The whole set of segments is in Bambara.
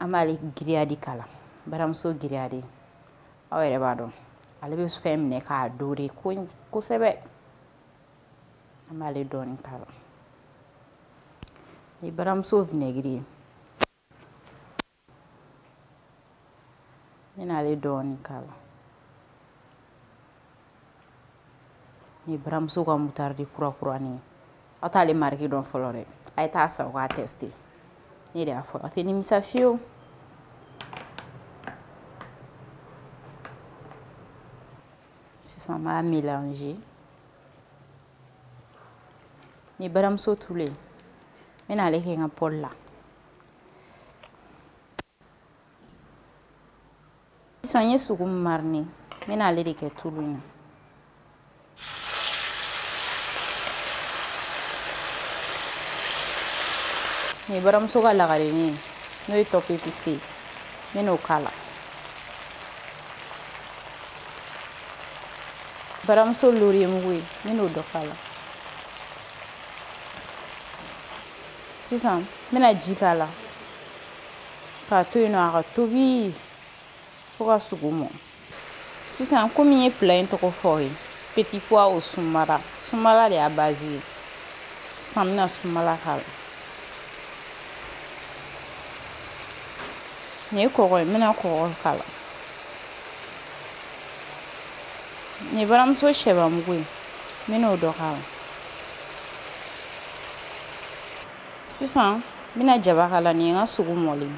an b'ale giriya de kala baramuso giriya de aw yɛrɛ b'a dɔn ale bɛ fɛn minɛ k'a dore kosɛbɛ an b'ale dɔɔni kala ni baramuso vinɛgiri ye n bɛna ale dɔɔni k'a la ni baramuso ka mutaridi kurakuranin ye aw t'ale mariki dɔn fɔlɔ dɛ a ye taa san u k'a tɛsite ne de y'a fɔ a tɛ nimisa fiyewu sisan an b'a mélanger ni baramuso tulen n bɛna ale kɛ n ka pɔli la Sisan n ye sogo mariner n bɛna ale de kɛ tulu in na. Nin ye baramuso ka lagarenin ye n'o ye top épicé ye n bɛna o k'a la. Baramuso laurier mugu ye n bɛna o dɔ k'a la. sisan n bɛna ji k'a la k'a to yen nɔ a ka tobi fo ka sogo mɔ sisan komi n ye pila in tɔgɔ fɔ ye petit pois o sumara sumara de y'a bazi ye sisan n bɛna sumala k'a la nin ye kɔgɔ ye n bɛna kɔgɔ k'a la nin ye baramuso sɛbamugu ye n bɛna o dɔ k'a la sisan n bɛna jaba k'a la nin ye n ka sogo mɔlen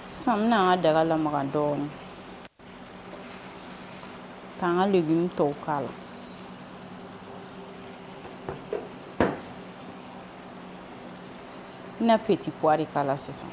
sisan n bɛna n ka daga lamaga dɔɔnin k'an ka legumu tɔw k'a la n bɛna peti puwa de k'a la sisan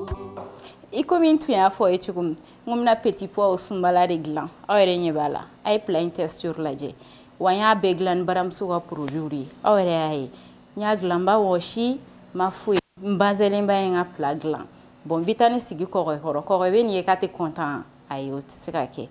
i komi n tun y'a fɔ ye cogo min n ko bɛna petit pois o sunbala de dilan aw yɛrɛ ɲɛ b'a la a ye pla in tɛstur lajɛ wa n y'a bɛɛ dilan ni baramuso ka produit de ye aw yɛrɛ y'a ye n y'a dilan n b'a wɔsi ma foyi n banzɛlenba ye n ka pla dilan bɔn bi tan ni sigi kɔgɔ kɔrɔ kɔgɔ bɛ nin ye k'a tɛ kɔntan ayi o tɛ se ka kɛ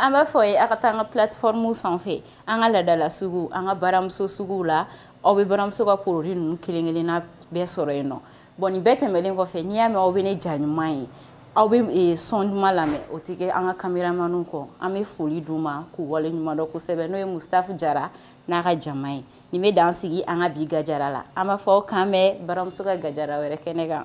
an b'a fɔ ye aw ka taa an ka plateforme sanfɛ an ka ladala sugu an ka baramuso suguw la aw bɛ baramuso ka produit ninnu kelen kelenna bɛɛ sɔrɔ yen nɔ bɔn nin bɛɛ tɛmɛlen kɔfɛ n'i y'a mɛn aw bɛ ne ja ɲuman ye aw bɛ eh, sɔn duman lamɛn o tɛ kɛ an ka kameramaniw kɔ an bɛ foli d'u ma k'u wale ɲuman dɔ kosɛbɛ n'o ye mustafu jara n'a ka jama ye nin bɛ dan sigi an ka bi gajara la an b'a fɔ k'an bɛ baramuso ka gajara wɛrɛ kɛnɛ kan